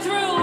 through.